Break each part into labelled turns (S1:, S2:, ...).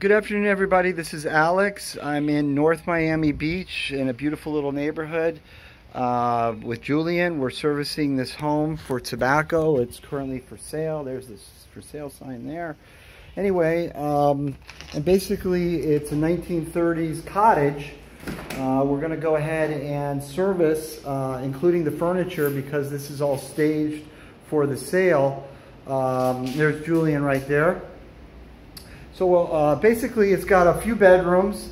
S1: Good afternoon, everybody. This is Alex. I'm in North Miami Beach in a beautiful little neighborhood uh, with Julian. We're servicing this home for tobacco. It's currently for sale. There's this for sale sign there. Anyway, um, and basically it's a 1930s cottage. Uh, we're going to go ahead and service, uh, including the furniture, because this is all staged for the sale. Um, there's Julian right there. So uh, basically it's got a few bedrooms.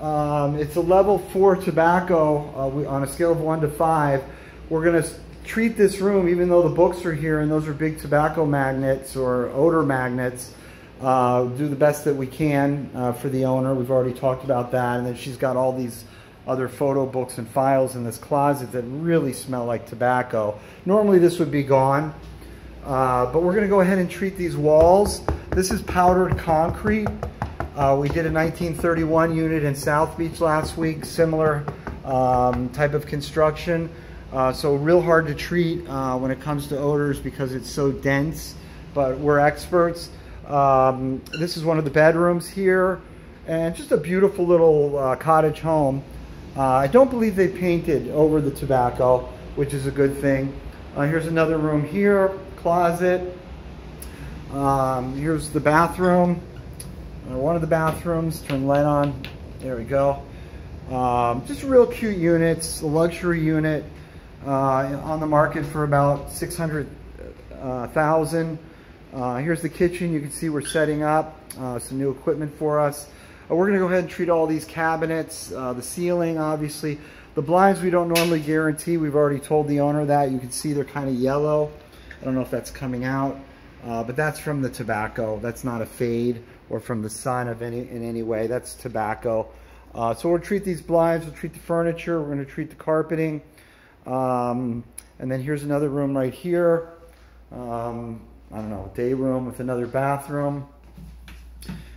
S1: Um, it's a level four tobacco uh, we, on a scale of one to five. We're gonna treat this room, even though the books are here and those are big tobacco magnets or odor magnets, uh, do the best that we can uh, for the owner. We've already talked about that. And then she's got all these other photo books and files in this closet that really smell like tobacco. Normally this would be gone, uh, but we're gonna go ahead and treat these walls. This is powdered concrete. Uh, we did a 1931 unit in South Beach last week, similar um, type of construction. Uh, so real hard to treat uh, when it comes to odors because it's so dense, but we're experts. Um, this is one of the bedrooms here and just a beautiful little uh, cottage home. Uh, I don't believe they painted over the tobacco, which is a good thing. Uh, here's another room here, closet. Um, here's the bathroom, uh, one of the bathrooms, turn light on, there we go. Um, just real cute units, a luxury unit uh, on the market for about 600,000. Uh, uh, here's the kitchen, you can see we're setting up uh, some new equipment for us. Uh, we're gonna go ahead and treat all these cabinets, the ceiling obviously. The blinds we don't normally guarantee, we've already told the owner that. You can see they're kind of yellow. I don't know if that's coming out. Uh, but that's from the tobacco. That's not a fade or from the sun of any in any way. That's tobacco. Uh, so we'll treat these blinds, we'll treat the furniture, we're gonna treat the carpeting. Um, and then here's another room right here. Um, I don't know, day room with another bathroom.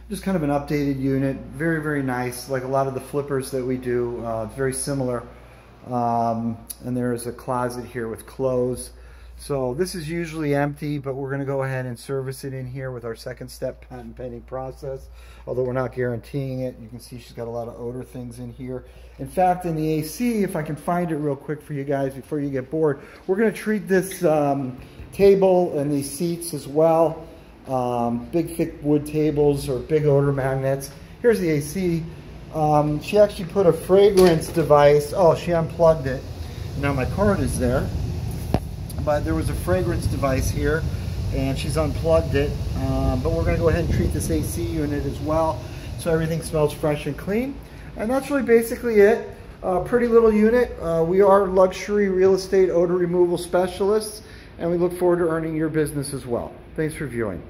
S1: Just kind of an updated unit, very, very nice. Like a lot of the flippers that we do, uh, very similar. Um, and there's a closet here with clothes. So this is usually empty, but we're going to go ahead and service it in here with our second step patent pending process. Although we're not guaranteeing it. You can see she's got a lot of odor things in here. In fact, in the AC, if I can find it real quick for you guys before you get bored, we're going to treat this um, table and these seats as well. Um, big thick wood tables or big odor magnets. Here's the AC. Um, she actually put a fragrance device. Oh, she unplugged it. Now my card is there but there was a fragrance device here and she's unplugged it. Um, but we're gonna go ahead and treat this AC unit as well so everything smells fresh and clean. And that's really basically it. Uh, pretty little unit. Uh, we are luxury real estate odor removal specialists and we look forward to earning your business as well. Thanks for viewing.